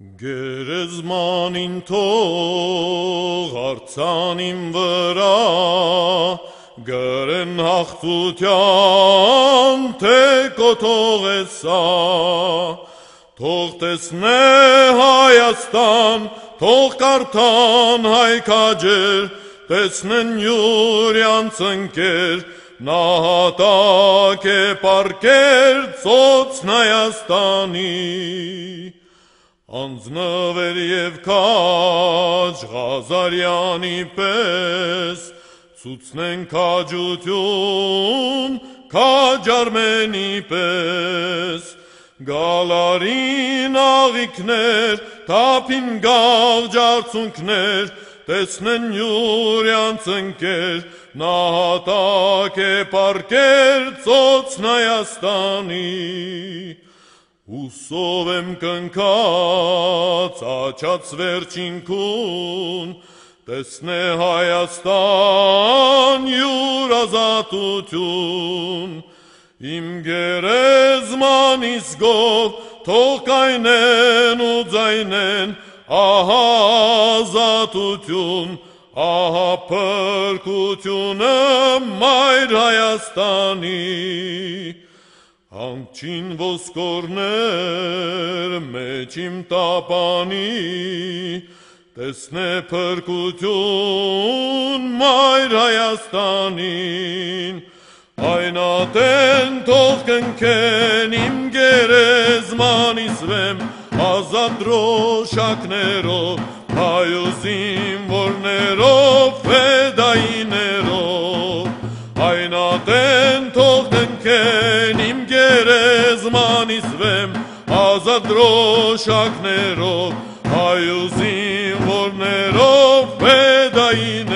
Գերեզմանին թող արցանին վրա գրեն հաղթության թե կոթող է սա թող տեսնե Հայաստան թող կարդան հայքաջեր տեսնեն յուրյանց ընկեր նահատակ է պարկեր ծոցն Հայաստանի Անձնվեր եւ քաջ Ղազարյանի պես ցուցնեն քաջություն քաջ Արմենի պես Գալարին աղիքներ թափին գաղջարցունքներ տեսնեն յուրյանց ընկեր նահատակ է պարկեր ծոցն Հայաստանի Ուսով եմ կնքած աչած վերջին քուն, տեսնե Հայաստան յուր ազատություն, իմ գերեզմանիս գով թող կայնեն ու ձայնեն, ահա ազատություն, ահա փրկությունը մայր Հայաստանի Հանչին ոսկորներ մեջ իմ տապանի, տեսնե փրկություն մայր Հայաստանին, այն ատեն թող կնքեն իմ գերեզմանիս վեմ, ազատ ռոշակներով, հայոց զինվորներով, ֆեդայիներով, այն ատեն թող կնքեն իմ գերեզմանիս վեմ ազատ դրոշակներով հայու զինվորներով վեդայիներով